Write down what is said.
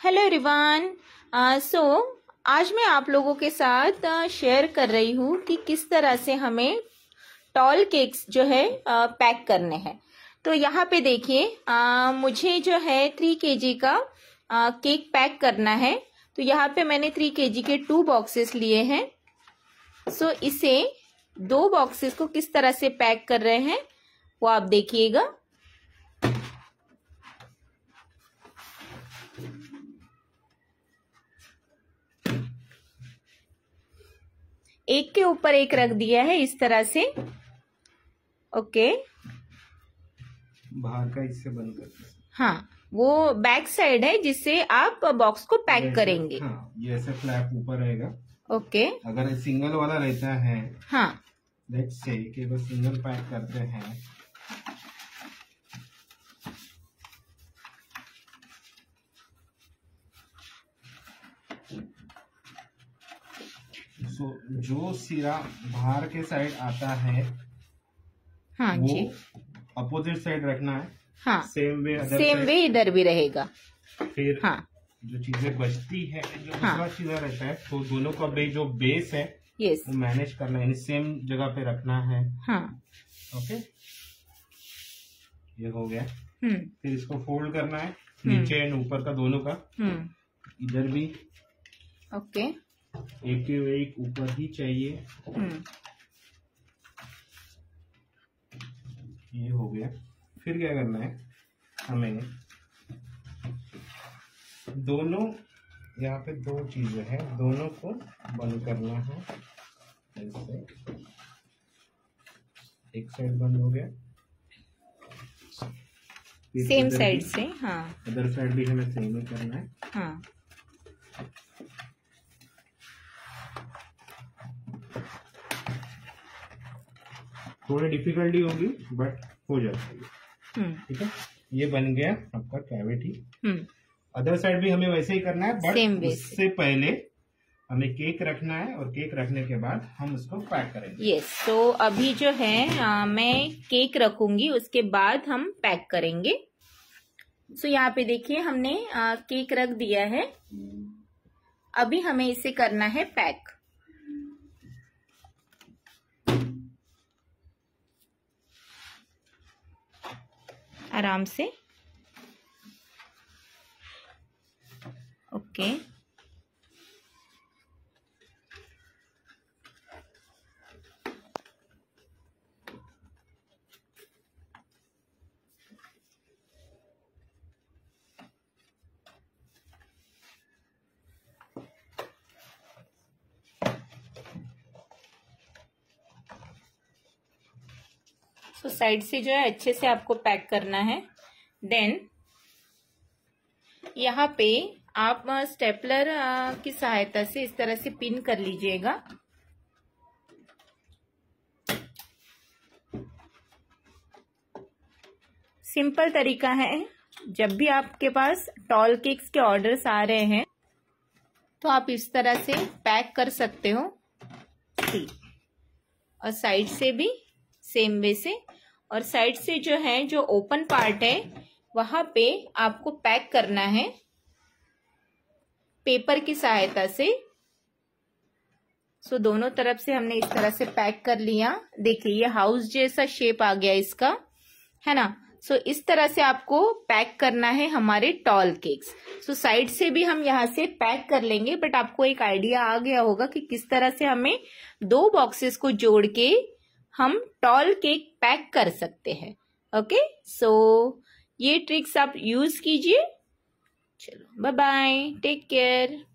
Hello रिवान सो आज मैं आप लोगों के साथ शेयर uh, कर रही हूँ कि किस तरह से हमें टॉल केक्स जो है पैक uh, करने हैं। तो यहाँ पे देखिए uh, मुझे जो है थ्री के जी का केक पैक करना है। तो यहाँ पे मैंने थ्री के जी के टू बॉक्सेस लिए हैं। सो इसे दो बॉक्सेस को किस तरह से पैक कर रहे हैं वो आप देखिएगा। एक के ऊपर एक रख दिया है इस तरह से। ओके। बाहर का इससे बंद कर हाँ वो बैक साइड है जिससे आप बॉक्स को पैक करेंगे। हाँ ये ऐसे फ्लैप ऊपर रहेगा। ओके। अगर सिंगल वाला रहता है हाँ। लेट्स से कि वो सिंगल पैक करते हैं। सो जो सिरा बाहर के साइड आता है हाँ वो जी। अपोजिट साइड रखना है। हाँ। सेम वे सेम वे इधर भी रहेगा। फिर हाँ। जो चीज़ें बचती है जो हाँ। दूसरा चीजा रहता है तो दोनों का बे जो बेस है यस वो मैनेज करना है। सेम जगह पे रखना है। हाँ। ओके ये हो गया। हम्म। फिर इसको फोल्ड करना है। हम्म। नीचे एंड ऊपर का दोनों का। हम्म। इधर भी। ओके एक के एक ऊपर ही चाहिए। हम्म। ये हो गया। फिर क्या करना है? हमें दोनों यहाँ पे दो चीज़ें हैं। दोनों को बंद करना है। ऐसे। एक साइड बंद हो गया। सेम साइड से हाँ। अदर साइड भी हमें सेम ही करना है। हाँ। थोड़ी डिफिकल्टी होगी बट हो जाती हम्म। ठीक है? ये बन गया आपका कैविटी अदर साइड भी हमें वैसे ही करना है बट। उससे पहले हमें केक रखना है और केक रखने के बाद हम उसको पैक करेंगे। यस yes, तो अभी जो है आ, मैं केक रखूँगी उसके बाद हम पैक करेंगे। सो so, यहाँ पे देखिए हमने आ, केक रख दिया है। अभी हमें इसे करना है पैक आराम से। ओके। सो so, साइड से जो है अच्छे से आपको पैक करना है. देन यहाँ पे आप स्टेपलर की सहायता से इस तरह से पिन कर लीजिएगा. सिंपल तरीका है. जब भी आपके पास टॉल केक्स के ऑर्डर्स आ रहे हैं तो आप इस तरह से पैक कर सकते हो. सी और साइड से भी सेम वे से। और साइड से जो है, जो ओपन पार्ट है, वहाँ पे आपको पैक करना है पेपर की सहायता से। सो दोनों तरफ़ से हमने इस तरह से पैक कर लिया। देखिए, ये हाउस जैसा शेप आ गया इसका, है ना? सो इस तरह से आपको पैक करना है हमारे टॉल केक्स सो साइड से भी हम यहाँ से पैक कर लेंगे बट आपको एक आइडिया आ गया होगा कि किस तरह से हमें दो बॉक्सेस को जोड़ के हम टॉल केक पैक कर सकते हैं। ओके? सो ये ट्रिक्स आप यूज़ कीजिए। चलो बाय बाय टेक केयर